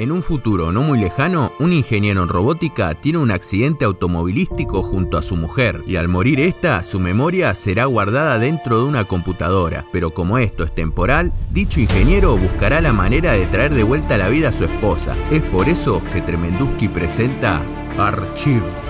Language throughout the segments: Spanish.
En un futuro no muy lejano, un ingeniero en robótica tiene un accidente automovilístico junto a su mujer y al morir esta, su memoria será guardada dentro de una computadora. Pero como esto es temporal, dicho ingeniero buscará la manera de traer de vuelta la vida a su esposa. Es por eso que Tremenduski presenta Archive.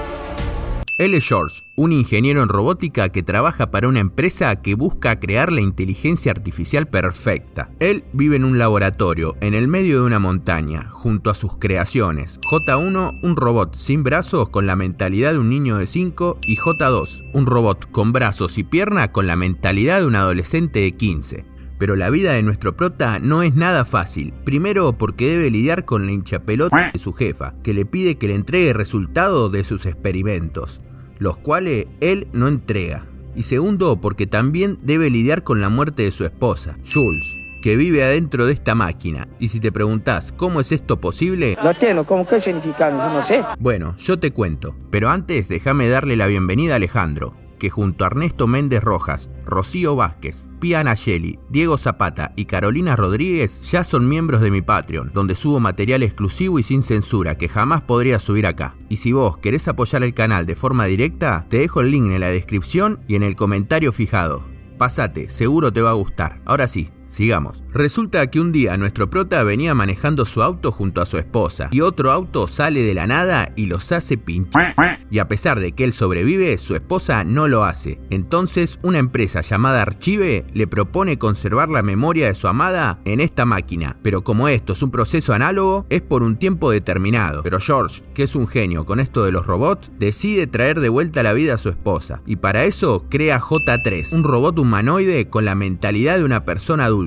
Él es George, un ingeniero en robótica que trabaja para una empresa que busca crear la inteligencia artificial perfecta. Él vive en un laboratorio, en el medio de una montaña, junto a sus creaciones. J1, un robot sin brazos con la mentalidad de un niño de 5, y J2, un robot con brazos y pierna con la mentalidad de un adolescente de 15. Pero la vida de nuestro prota no es nada fácil. Primero porque debe lidiar con la hinchapelota de su jefa, que le pide que le entregue resultado de sus experimentos los cuales él no entrega. Y segundo, porque también debe lidiar con la muerte de su esposa, Jules, que vive adentro de esta máquina. Y si te preguntas cómo es esto posible, No entiendo, ¿cómo qué significa? No sé. bueno, yo te cuento. Pero antes déjame darle la bienvenida a Alejandro, que junto a Ernesto Méndez Rojas, Rocío Vázquez, Pia Nayeli, Diego Zapata y Carolina Rodríguez ya son miembros de mi Patreon, donde subo material exclusivo y sin censura que jamás podría subir acá. Y si vos querés apoyar el canal de forma directa, te dejo el link en la descripción y en el comentario fijado. Pásate, seguro te va a gustar. Ahora sí, Sigamos. Resulta que un día nuestro prota venía manejando su auto junto a su esposa y otro auto sale de la nada y los hace pinchar. Y a pesar de que él sobrevive, su esposa no lo hace. Entonces una empresa llamada Archive le propone conservar la memoria de su amada en esta máquina. Pero como esto es un proceso análogo, es por un tiempo determinado. Pero George, que es un genio con esto de los robots, decide traer de vuelta la vida a su esposa. Y para eso crea J3, un robot humanoide con la mentalidad de una persona adulta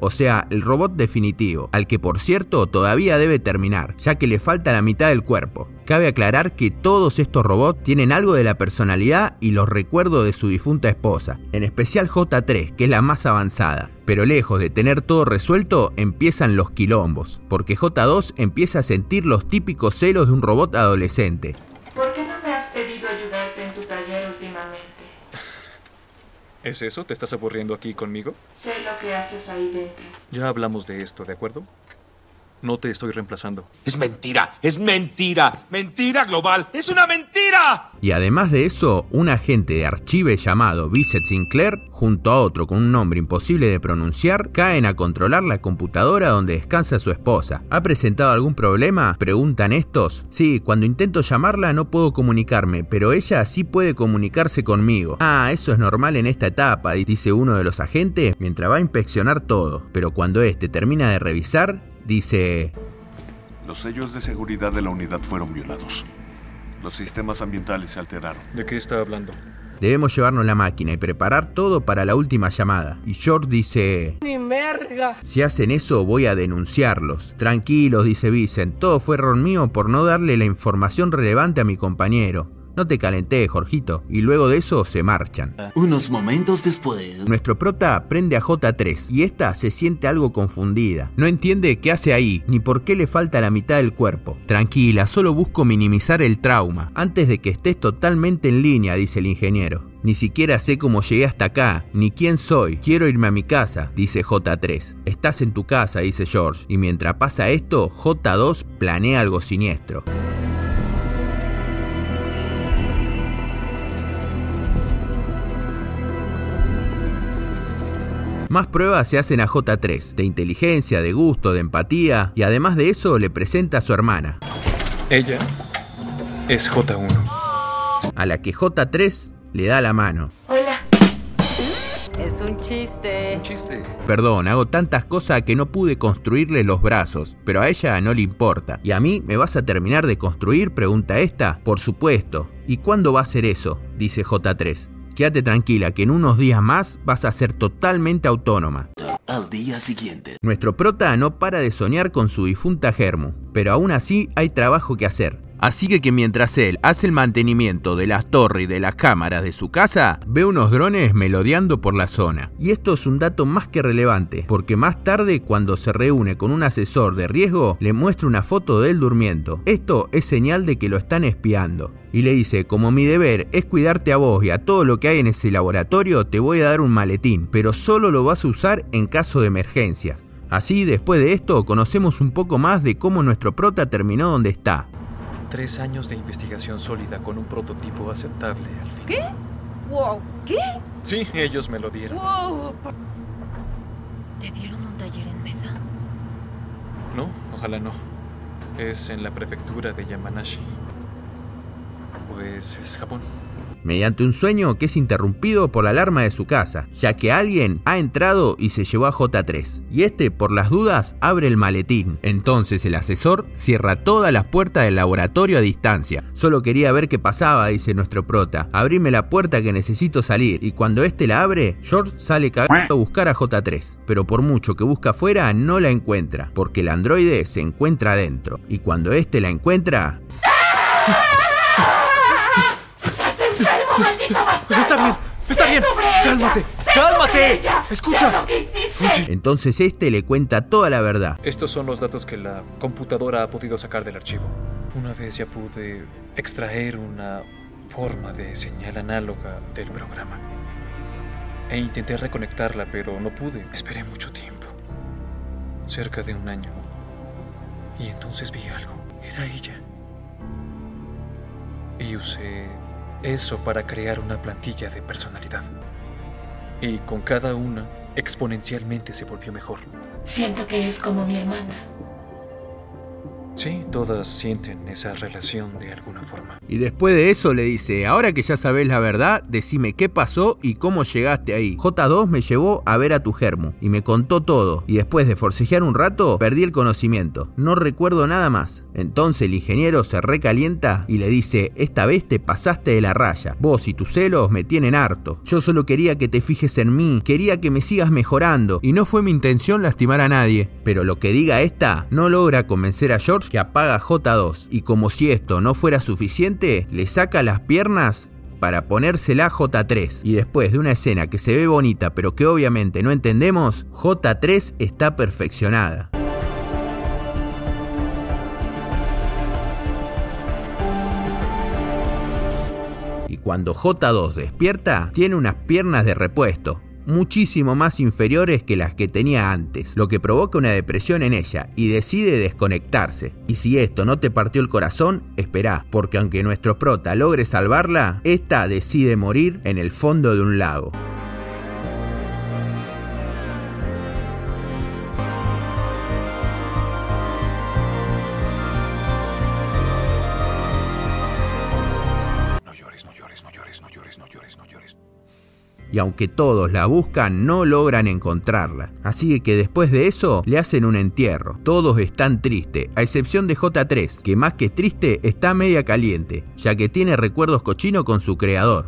o sea, el robot definitivo, al que por cierto todavía debe terminar, ya que le falta la mitad del cuerpo. Cabe aclarar que todos estos robots tienen algo de la personalidad y los recuerdos de su difunta esposa, en especial J3, que es la más avanzada. Pero lejos de tener todo resuelto, empiezan los quilombos, porque J2 empieza a sentir los típicos celos de un robot adolescente. ¿Es eso? ¿Te estás aburriendo aquí conmigo? Sé lo que haces ahí dentro. Ya hablamos de esto, ¿de acuerdo? No te estoy reemplazando. Es mentira, es mentira, mentira global, es una mentira. Y además de eso, un agente de archive llamado Bissett Sinclair, junto a otro con un nombre imposible de pronunciar, caen a controlar la computadora donde descansa su esposa. ¿Ha presentado algún problema? Preguntan estos. Sí, cuando intento llamarla no puedo comunicarme, pero ella sí puede comunicarse conmigo. Ah, eso es normal en esta etapa, dice uno de los agentes mientras va a inspeccionar todo. Pero cuando este termina de revisar, dice... Los sellos de seguridad de la unidad fueron violados. Los sistemas ambientales se alteraron. ¿De qué está hablando? Debemos llevarnos la máquina y preparar todo para la última llamada. Y George dice... Ni merga. Si hacen eso voy a denunciarlos. Tranquilos, dice Vincent, todo fue error mío por no darle la información relevante a mi compañero. No te calenté, Jorgito. Y luego de eso se marchan. Unos momentos después. Nuestro prota prende a J3 y esta se siente algo confundida. No entiende qué hace ahí, ni por qué le falta la mitad del cuerpo. Tranquila, solo busco minimizar el trauma, antes de que estés totalmente en línea, dice el ingeniero. Ni siquiera sé cómo llegué hasta acá, ni quién soy. Quiero irme a mi casa, dice J3. Estás en tu casa, dice George. Y mientras pasa esto, J2 planea algo siniestro. Más pruebas se hacen a J3, de inteligencia, de gusto, de empatía, y además de eso le presenta a su hermana, Ella es J1. a la que J3 le da la mano. Hola. Es un chiste. Chiste. Perdón, hago tantas cosas que no pude construirle los brazos, pero a ella no le importa. ¿Y a mí me vas a terminar de construir? Pregunta esta. Por supuesto. ¿Y cuándo va a ser eso? Dice J3. Quédate tranquila que en unos días más vas a ser totalmente autónoma. Al día siguiente. Nuestro prota no para de soñar con su difunta Germu, pero aún así hay trabajo que hacer. Así que, que mientras él hace el mantenimiento de las torres y de las cámaras de su casa, ve unos drones melodeando por la zona. Y esto es un dato más que relevante, porque más tarde cuando se reúne con un asesor de riesgo, le muestra una foto de él durmiendo. Esto es señal de que lo están espiando. Y le dice, como mi deber es cuidarte a vos y a todo lo que hay en ese laboratorio, te voy a dar un maletín, pero solo lo vas a usar en caso de emergencias. Así, después de esto, conocemos un poco más de cómo nuestro prota terminó donde está. Tres años de investigación sólida con un prototipo aceptable al fin. ¿Qué? Wow, ¿qué? Sí, ellos me lo dieron. Wow. ¿Te dieron un taller en mesa? No, ojalá no. Es en la prefectura de Yamanashi. Pues es Japón. Mediante un sueño que es interrumpido por la alarma de su casa, ya que alguien ha entrado y se llevó a J3, y este por las dudas abre el maletín. Entonces el asesor cierra todas las puertas del laboratorio a distancia. Solo quería ver qué pasaba, dice nuestro prota. Abrime la puerta que necesito salir, y cuando este la abre, George sale cagado a buscar a J3, pero por mucho que busca afuera no la encuentra, porque el androide se encuentra adentro, y cuando este la encuentra, Está bien, está bien. Cálmate, cálmate. Escucha. entonces este le cuenta toda la verdad. Estos son los datos que la computadora ha podido sacar del archivo. Una vez ya pude extraer una forma de señal análoga del programa. E intenté reconectarla, pero no pude. Esperé mucho tiempo. Cerca de un año. Y entonces vi algo. Era ella. Y usé eso para crear una plantilla de personalidad. Y con cada una, exponencialmente se volvió mejor. Siento que es como mi hermana. Sí, todas sienten esa relación de alguna forma. Y después de eso le dice, ahora que ya sabes la verdad, decime qué pasó y cómo llegaste ahí. J2 me llevó a ver a tu germo y me contó todo. Y después de forcejear un rato, perdí el conocimiento. No recuerdo nada más. Entonces el ingeniero se recalienta y le dice, esta vez te pasaste de la raya. Vos y tus celos me tienen harto. Yo solo quería que te fijes en mí, quería que me sigas mejorando y no fue mi intención lastimar a nadie. Pero lo que diga esta no logra convencer a George que apaga J2 y como si esto no fuera suficiente, le saca las piernas para ponérsela a J3 y después de una escena que se ve bonita pero que obviamente no entendemos, J3 está perfeccionada. Cuando J2 despierta, tiene unas piernas de repuesto, muchísimo más inferiores que las que tenía antes, lo que provoca una depresión en ella y decide desconectarse. Y si esto no te partió el corazón, espera, porque aunque nuestro prota logre salvarla, esta decide morir en el fondo de un lago. Y aunque todos la buscan, no logran encontrarla. Así que después de eso, le hacen un entierro. Todos están tristes, a excepción de J3, que más que triste está media caliente, ya que tiene recuerdos cochinos con su creador.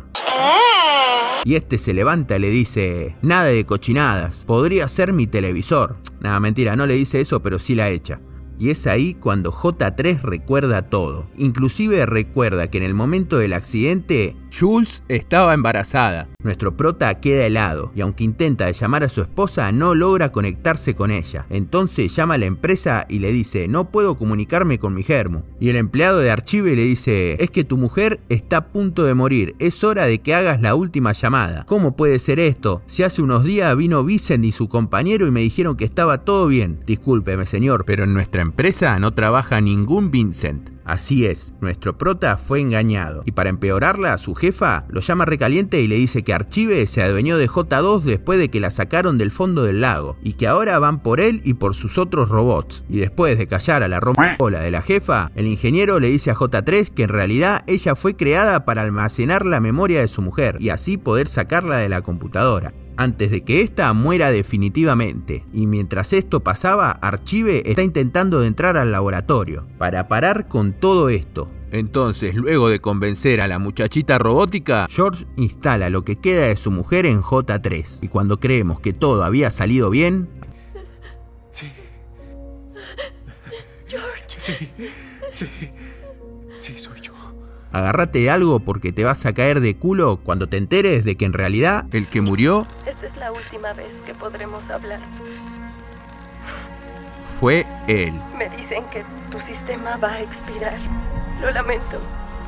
Y este se levanta y le dice, nada de cochinadas, podría ser mi televisor. Nada, mentira, no le dice eso, pero sí la echa. Y es ahí cuando J3 recuerda todo. Inclusive recuerda que en el momento del accidente, Jules estaba embarazada. Nuestro prota queda helado y aunque intenta llamar a su esposa, no logra conectarse con ella. Entonces llama a la empresa y le dice, no puedo comunicarme con mi germo. Y el empleado de Archive le dice, es que tu mujer está a punto de morir, es hora de que hagas la última llamada. ¿Cómo puede ser esto? Si hace unos días vino Vicent y su compañero y me dijeron que estaba todo bien. Discúlpeme señor, pero en nuestra empresa no trabaja ningún Vincent. Así es, nuestro prota fue engañado. Y para empeorarla, su jefa lo llama recaliente y le dice que Archive se adueñó de J2 después de que la sacaron del fondo del lago. Y que ahora van por él y por sus otros robots. Y después de callar a la rompola de la jefa, el ingeniero le dice a J3 que en realidad ella fue creada para almacenar la memoria de su mujer y así poder sacarla de la computadora antes de que ésta muera definitivamente. Y mientras esto pasaba, Archive está intentando de entrar al laboratorio para parar con todo esto. Entonces, luego de convencer a la muchachita robótica, George instala lo que queda de su mujer en J3. Y cuando creemos que todo había salido bien, Sí, George. sí, sí. Sí, soy yo. Agárrate de algo porque te vas a caer de culo cuando te enteres de que en realidad el que murió Esta es la última vez que podremos hablar. fue él. Me dicen que tu sistema va a expirar. Lo lamento.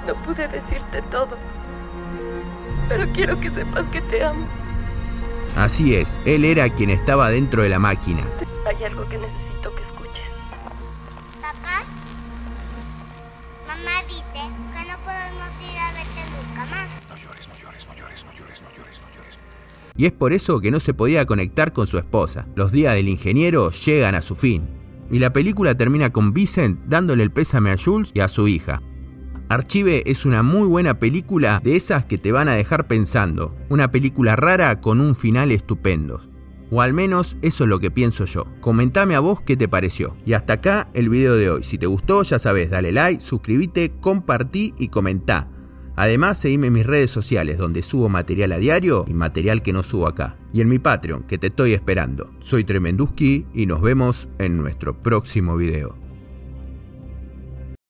No pude decirte todo. Pero quiero que sepas que te amo. Así es, él era quien estaba dentro de la máquina. Hay algo que necesito Y es por eso que no se podía conectar con su esposa. Los días del ingeniero llegan a su fin. Y la película termina con Vincent dándole el pésame a Jules y a su hija. Archive es una muy buena película de esas que te van a dejar pensando. Una película rara con un final estupendo. O al menos eso es lo que pienso yo. Comentame a vos qué te pareció. Y hasta acá el video de hoy. Si te gustó, ya sabes, dale like, suscríbete, compartí y comentá. Además, seguime en mis redes sociales donde subo material a diario y material que no subo acá. Y en mi Patreon, que te estoy esperando. Soy Tremenduski y nos vemos en nuestro próximo video.